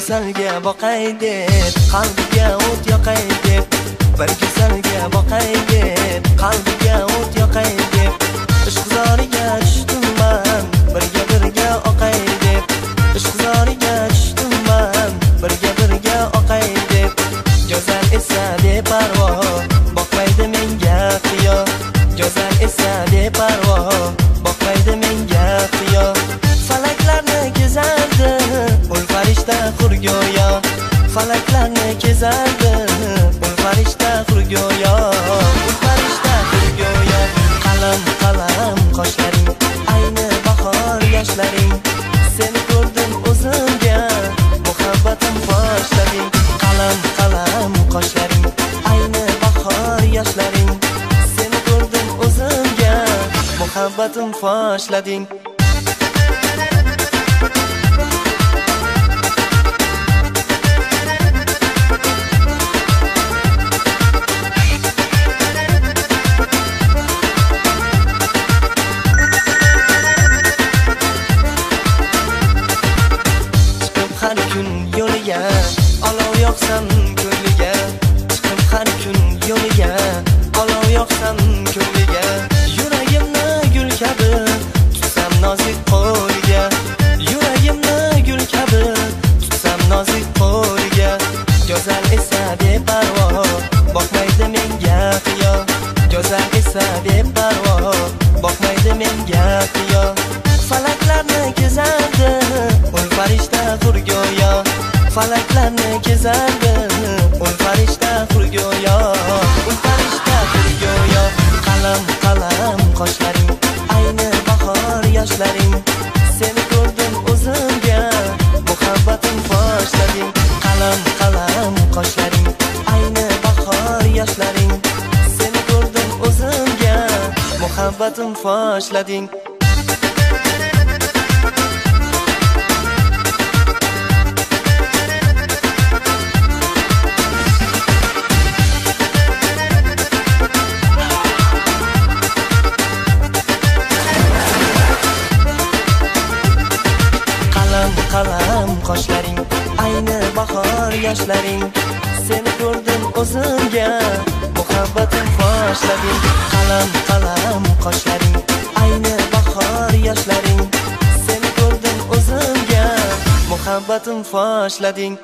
go'zalga boqay deb qalbiga o't yoqay deb bir go'zalga boqay deb qalbiga o't yoqay deb ishqizoriga tushdim man birga birga oqay deb ishqizoriga tushdim man birga birga oqay deb go'zal esa beparvo boqmaydi menga qiyo go'zal esa beparvo boqmaydi menga qiyo. Farishta xurgo'yo falaklarni kezardi ul farishta xurgo'yo ul farishta xurgo'yo qalam qalam qoshlaring ayni bahor yoshlaring. Seni ko'rdim o'zimga muhabbatim boshlading qalam qalam qoshlaring ayni bahor yoshlaring. Seni ko'rdim o'zimga muhabbatim boshlading some falaklarni kezardi ul farishta xurgo'yo ul farishta xurgo'yo qalam qalam qoshlaring. Ayni bahor yoshlaring. Seni ko'rdim o'zimga. Muhabbatim boshlading qalam qalam qoshlaring. Ayni bahor yoshlaring. Seni ko'rdim o'zimga. Muhabbatim boshlading qoshlaring ayni bahor yoshlaring. Seni ko'rdim o'zimga muhabbatim boshlading qalam qalam qoshlaring ayni bahor yoshlaring. Seni ko'rdim o'zimga muhabbatim boshlading